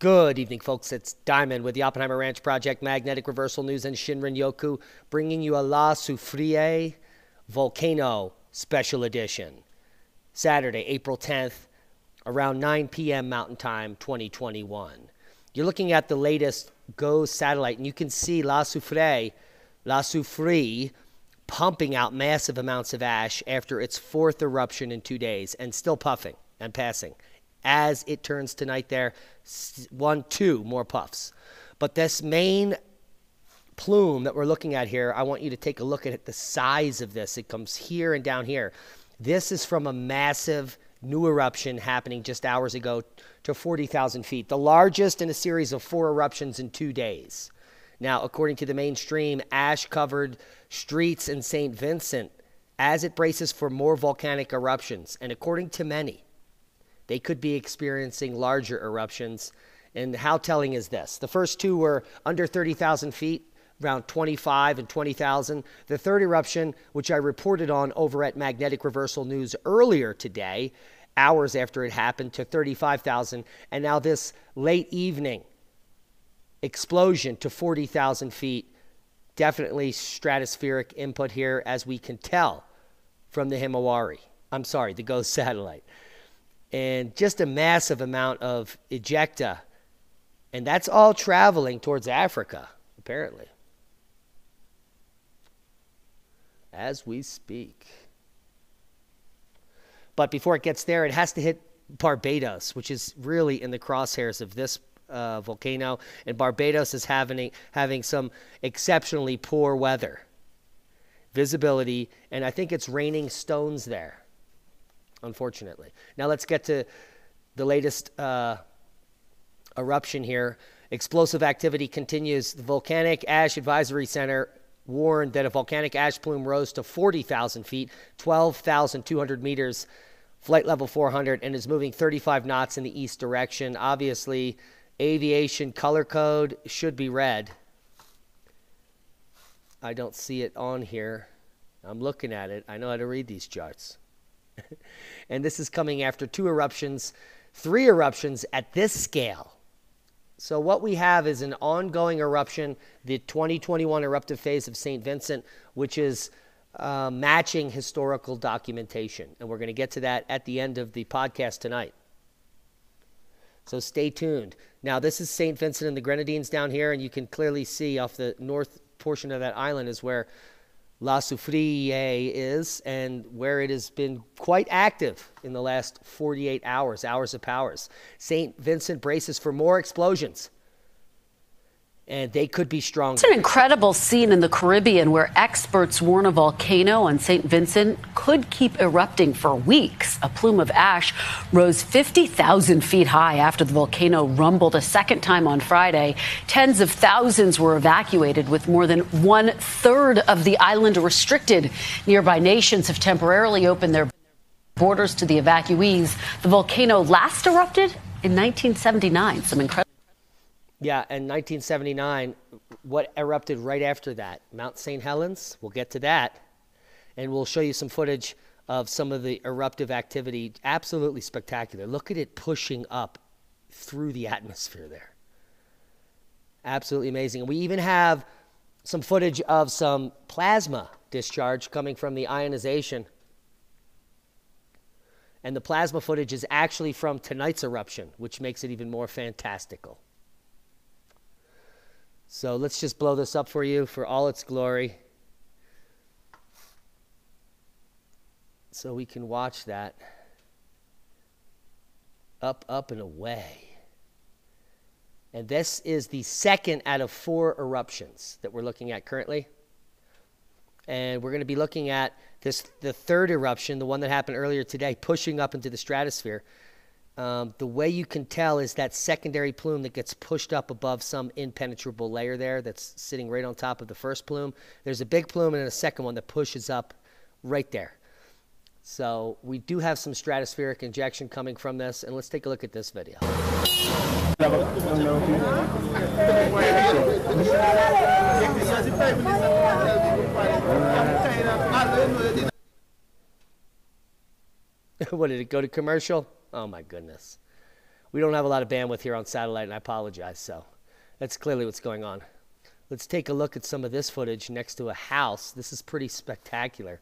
Good evening, folks. It's Diamond with the Oppenheimer Ranch Project, Magnetic Reversal News, and Shinrin Yoku, bringing you a La Soufriere Volcano Special Edition. Saturday, April 10th, around 9 p.m. Mountain Time, 2021. You're looking at the latest GOES satellite, and you can see La Soufriere, La Soufriere, pumping out massive amounts of ash after its fourth eruption in two days, and still puffing and passing as it turns tonight there. One, two more puffs. But this main plume that we're looking at here, I want you to take a look at the size of this. It comes here and down here. This is from a massive new eruption happening just hours ago to 40,000 feet, the largest in a series of four eruptions in two days. Now, according to the mainstream, ash covered streets in St. Vincent as it braces for more volcanic eruptions. And according to many, they could be experiencing larger eruptions. And how telling is this? The first two were under 30,000 feet, around 25 and 20,000. The third eruption, which I reported on over at Magnetic Reversal News earlier today, hours after it happened, to 35,000. And now this late evening explosion to 40,000 feet. Definitely stratospheric input here, as we can tell from the Himawari. I'm sorry, the GOES satellite and just a massive amount of ejecta. And that's all traveling towards Africa, apparently. As we speak. But before it gets there, it has to hit Barbados, which is really in the crosshairs of this uh, volcano. And Barbados is having, having some exceptionally poor weather, visibility, and I think it's raining stones there unfortunately. Now let's get to the latest uh, eruption here. Explosive activity continues. The Volcanic Ash Advisory Center warned that a volcanic ash plume rose to 40,000 feet, 12,200 meters, flight level 400, and is moving 35 knots in the east direction. Obviously, aviation color code should be red. I don't see it on here. I'm looking at it. I know how to read these charts. and this is coming after two eruptions, three eruptions at this scale. So, what we have is an ongoing eruption, the 2021 eruptive phase of St. Vincent, which is uh, matching historical documentation. And we're going to get to that at the end of the podcast tonight. So, stay tuned. Now, this is St. Vincent and the Grenadines down here, and you can clearly see off the north portion of that island is where La Soufriere is and where it has been quite active in the last 48 hours, hours of powers. St. Vincent braces for more explosions and they could be stronger. It's an incredible scene in the Caribbean where experts warn a volcano on St. Vincent could keep erupting for weeks. A plume of ash rose 50,000 feet high after the volcano rumbled a second time on Friday. Tens of thousands were evacuated, with more than one third of the island restricted. Nearby nations have temporarily opened their borders to the evacuees. The volcano last erupted in 1979. Some incredible. Yeah, and 1979, what erupted right after that? Mount St. Helens. We'll get to that. And we'll show you some footage of some of the eruptive activity. Absolutely spectacular. Look at it pushing up through the atmosphere there. Absolutely amazing. We even have some footage of some plasma discharge coming from the ionization. And the plasma footage is actually from tonight's eruption, which makes it even more fantastical. So let's just blow this up for you for all its glory. So we can watch that up, up, and away. And this is the second out of four eruptions that we're looking at currently. And we're going to be looking at this the third eruption, the one that happened earlier today, pushing up into the stratosphere. Um, the way you can tell is that secondary plume that gets pushed up above some impenetrable layer there that's sitting right on top of the first plume. There's a big plume and a second one that pushes up right there. So we do have some stratospheric injection coming from this, and let's take a look at this video. what did it go to commercial? Oh my goodness. We don't have a lot of bandwidth here on satellite, and I apologize. So that's clearly what's going on. Let's take a look at some of this footage next to a house. This is pretty spectacular.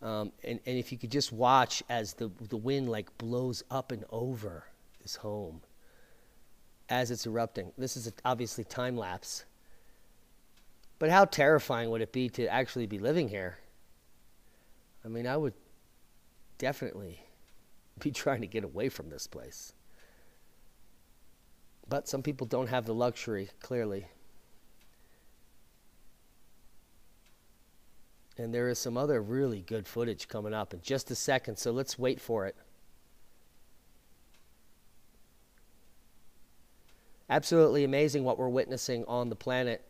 Um, and, and if you could just watch as the, the wind like blows up and over this home as it's erupting. This is a, obviously time lapse. But how terrifying would it be to actually be living here? I mean, I would definitely be trying to get away from this place. But some people don't have the luxury, clearly. And there is some other really good footage coming up in just a second, so let's wait for it. Absolutely amazing what we're witnessing on the planet.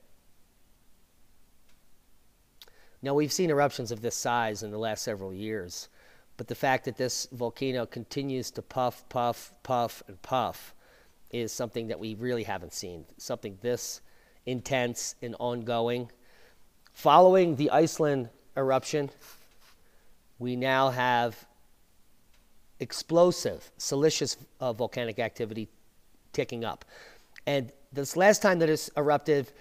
Now, we've seen eruptions of this size in the last several years, but the fact that this volcano continues to puff, puff, puff, and puff is something that we really haven't seen. Something this intense and ongoing. Following the Iceland eruption, we now have explosive, silicious uh, volcanic activity ticking up. And this last time that it's erupted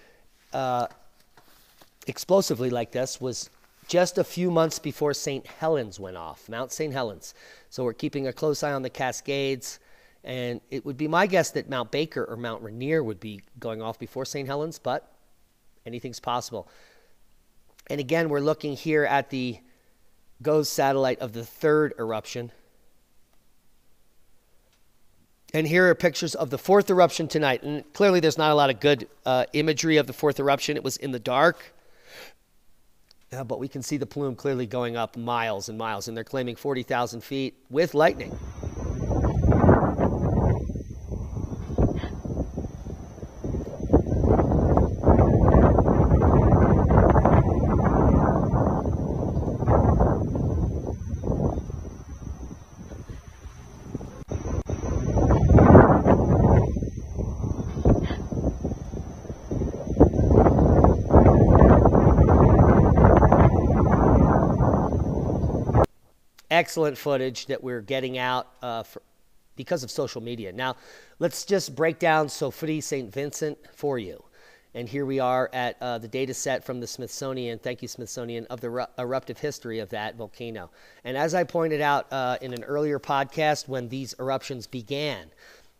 uh, explosively like this was just a few months before St. Helens went off, Mount St. Helens. So we're keeping a close eye on the Cascades. And it would be my guess that Mount Baker or Mount Rainier would be going off before St. Helens, but anything's possible. And again, we're looking here at the GOES satellite of the third eruption. And here are pictures of the fourth eruption tonight. And clearly, there's not a lot of good uh, imagery of the fourth eruption. It was in the dark. Uh, but we can see the plume clearly going up miles and miles. And they're claiming 40,000 feet with lightning. Excellent footage that we're getting out uh, for, because of social media. Now, let's just break down Soufrière St. Vincent for you. And here we are at uh, the data set from the Smithsonian, thank you, Smithsonian, of the ru- eruptive history of that volcano. And as I pointed out uh, in an earlier podcast when these eruptions began,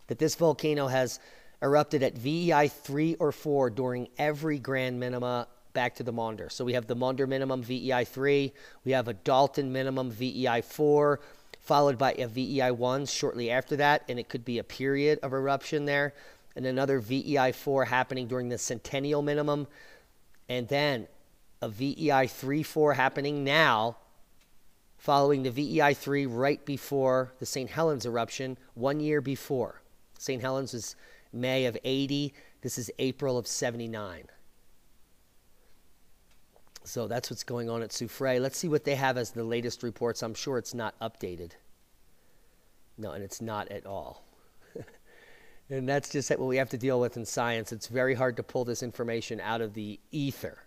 that this volcano has erupted at VEI 3 or 4 during every grand minima back to the Maunder. So we have the Maunder minimum VEI 3, we have a Dalton minimum VEI 4, followed by a VEI 1 shortly after that, and it could be a period of eruption there, and another VEI 4 happening during the centennial minimum, and then a VEI 3 4 happening now, following the VEI 3 right before the St. Helens eruption, one year before. St. Helens was May of 80. This is April of 79. So that's what's going on at Soufrière. Let's see what they have as the latest reports. I'm sure it's not updated. No, and it's not at all. and that's just what we have to deal with in science. It's very hard to pull this information out of the ether.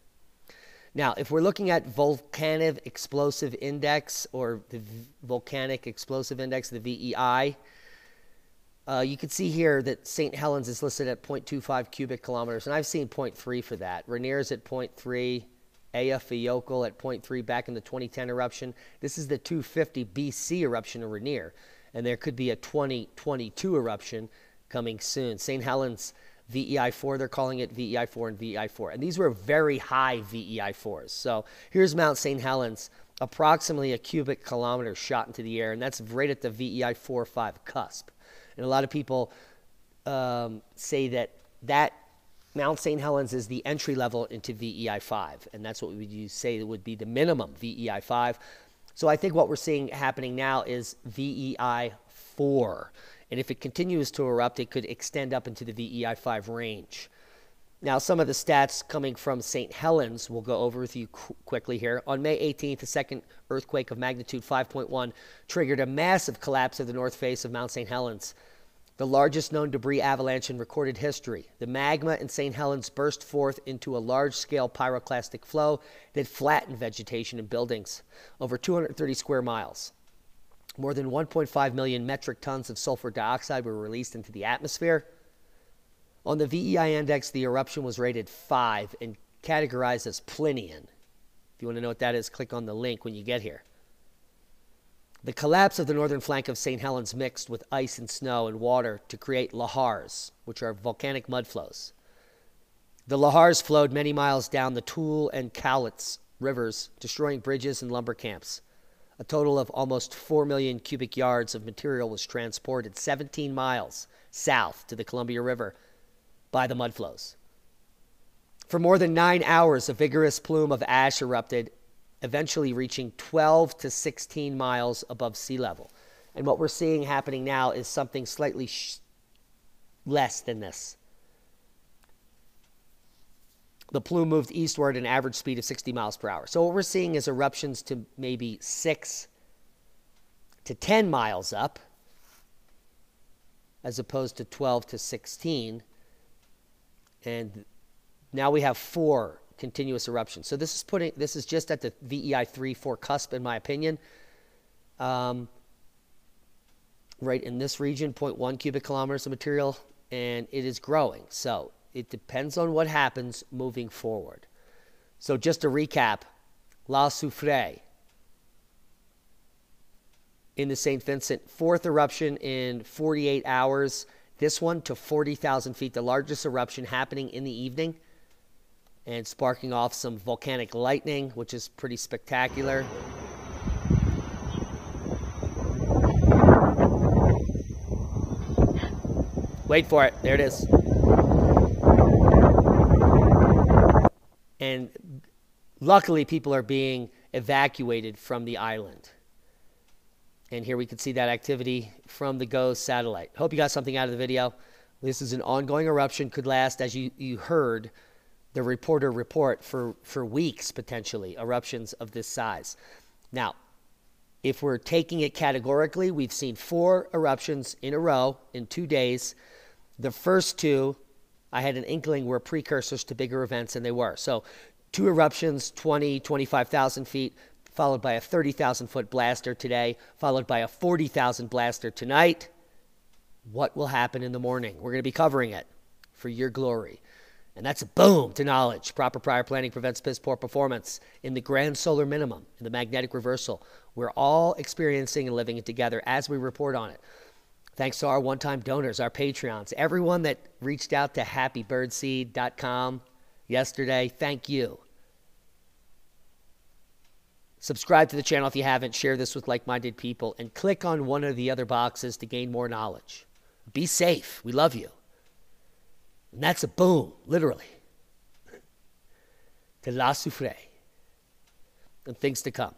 Now, if we're looking at volcanic explosive index or the volcanic explosive index, the VEI, uh, you can see here that St. Helens is listed at 0.25 cubic kilometers, and I've seen 0.3 for that. Rainier is at 0.3. Eyjafjallajökull at 0.3 back in the 2010 eruption. This is the 250 BC eruption of Rainier, and there could be a 2022 eruption coming soon. St. Helens VEI4, they're calling it VEI4 and VEI4. And these were very high VEI4s. So here's Mount St. Helens, approximately a cubic kilometer shot into the air, and that's right at the VEI4 5 cusp. And a lot of people um, say that that Mount St. Helens is the entry level into VEI 5, and that's what we would say would be the minimum VEI 5. So I think what we're seeing happening now is VEI 4. And if it continues to erupt, it could extend up into the VEI 5 range. Now, some of the stats coming from St. Helens we'll go over with you qu- quickly here. On May 18th, a second earthquake of magnitude 5.1 triggered a massive collapse of the north face of Mount St. Helens the largest known debris avalanche in recorded history. The magma in St. Helens burst forth into a large scale pyroclastic flow that flattened vegetation and buildings over 230 square miles. More than 1.5 million metric tons of sulfur dioxide were released into the atmosphere. On the VEI index, the eruption was rated 5 and categorized as Plinian. If you want to know what that is, click on the link when you get here. The collapse of the northern flank of St. Helens mixed with ice and snow and water to create lahars, which are volcanic mudflows. The lahars flowed many miles down the Toutle and Cowlitz rivers, destroying bridges and lumber camps. A total of almost 4 million cubic yards of material was transported 17 miles south to the Columbia River by the mudflows. For more than nine hours, a vigorous plume of ash erupted, eventually reaching 12 to 16 miles above sea level. And what we're seeing happening now is something slightly sh- less than this. The plume moved eastward at an average speed of 60 miles per hour. So, what we're seeing is eruptions to maybe 6 to 10 miles up, as opposed to 12 to 16 and now we have four continuous eruption. So this is putting this is just at the VEI three four cusp, in my opinion. Um, right in this region, 0.1 cubic kilometers of material, and it is growing. So it depends on what happens moving forward. So just to recap, La Soufrière in the St. Vincent, fourth eruption in 48 hours. This one to 40,000 feet, the largest eruption happening in the evening and sparking off some volcanic lightning, which is pretty spectacular. Wait for it. There it is. And luckily, people are being evacuated from the island. And here we can see that activity from the GOES satellite. Hope you got something out of the video. This is an ongoing eruption, could last, as you, you heard the reporter report, for, for weeks potentially, eruptions of this size. Now, if we're taking it categorically, we've seen four eruptions in a row in two days. The first two, I had an inkling, were precursors to bigger events, and they were. So, two eruptions, 20, 25,000 feet followed by a 30,000 foot blaster today, followed by a 40,000 blaster tonight. What will happen in the morning? We're going to be covering it for your glory. And that's a boom to knowledge. Proper prior planning prevents piss poor performance in the grand solar minimum, in the magnetic reversal. We're all experiencing and living it together as we report on it. Thanks to our one time donors, our Patreons, everyone that reached out to happybirdseed.com yesterday, thank you. Subscribe to the channel if you haven't. Share this with like minded people and click on one of the other boxes to gain more knowledge. Be safe. We love you. And that's a boom, literally. to La Soufrière. And things to come.